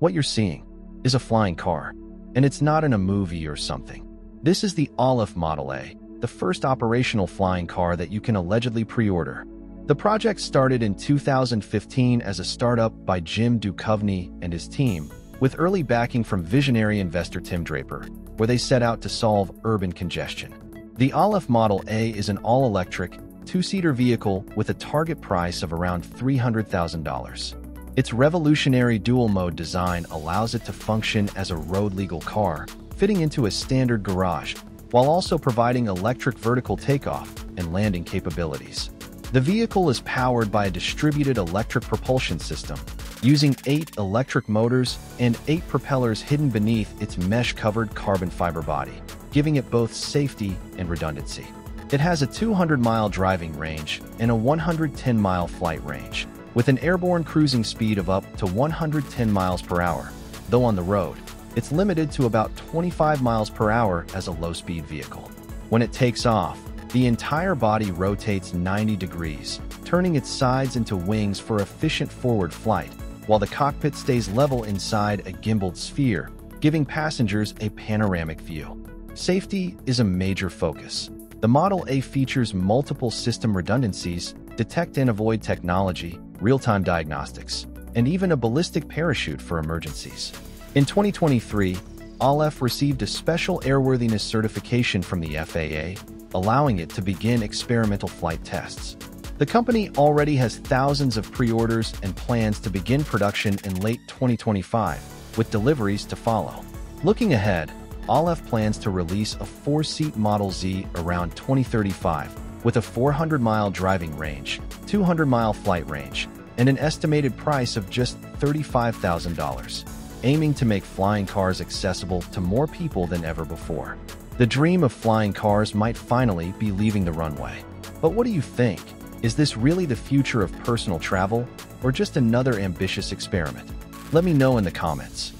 What you're seeing is a flying car, and it's not in a movie or something. This is the Alef Model A, the first operational flying car that you can allegedly pre-order. The project started in 2015 as a startup by Jim Dukhovny and his team, with early backing from visionary investor Tim Draper, where they set out to solve urban congestion. The Alef Model A is an all-electric, two-seater vehicle with a target price of around $300,000. Its revolutionary dual-mode design allows it to function as a road-legal car, fitting into a standard garage, while also providing electric vertical takeoff and landing capabilities. The vehicle is powered by a distributed electric propulsion system, using eight electric motors and eight propellers hidden beneath its mesh-covered carbon fiber body, giving it both safety and redundancy. It has a 200-mile driving range and a 110-mile flight range, with an airborne cruising speed of up to 110 miles per hour, though on the road, it's limited to about 25 miles per hour as a low-speed vehicle. When it takes off, the entire body rotates 90 degrees, turning its sides into wings for efficient forward flight, while the cockpit stays level inside a gimbaled sphere, giving passengers a panoramic view. Safety is a major focus. The Model A features multiple system redundancies, detect and avoid technology, real-time diagnostics, and even a ballistic parachute for emergencies. In 2023, Alef received a special airworthiness certification from the FAA, allowing it to begin experimental flight tests. The company already has thousands of pre-orders and plans to begin production in late 2025, with deliveries to follow. Looking ahead, Alef plans to release a four-seat Model Z around 2035, with a 400-mile driving range, 200-mile flight range, and an estimated price of just $35,000, aiming to make flying cars accessible to more people than ever before. The dream of flying cars might finally be leaving the runway. But what do you think? Is this really the future of personal travel, or just another ambitious experiment? Let me know in the comments.